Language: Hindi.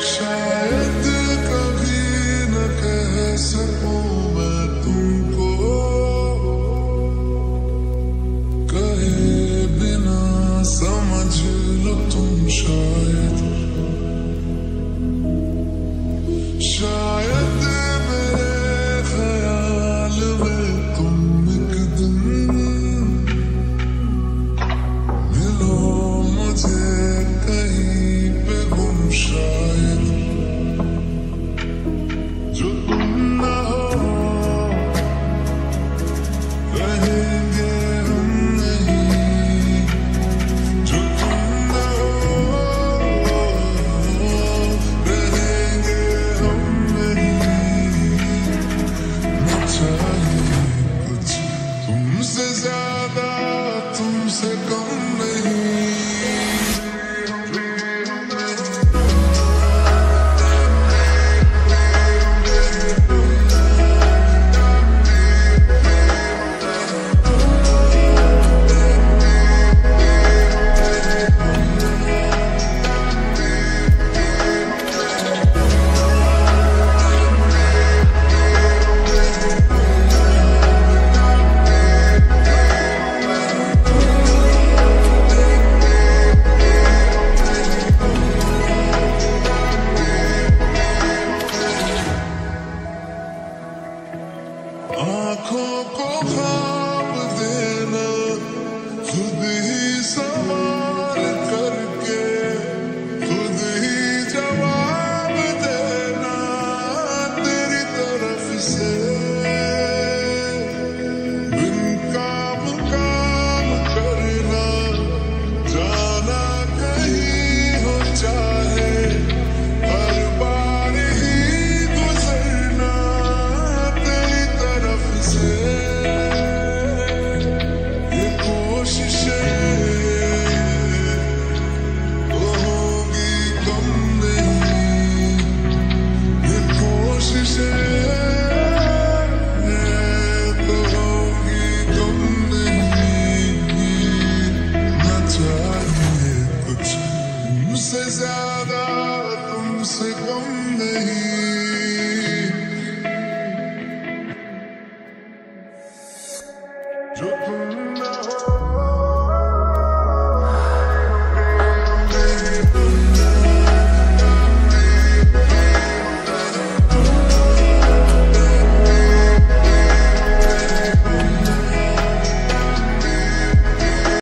शायद कभी न कह सकूँ मैं कहे बिना समझ लो तुम शायद। शायद मेरे ख्याल में मुझे कहीं पे शायद tum se zyada tum se kam nahi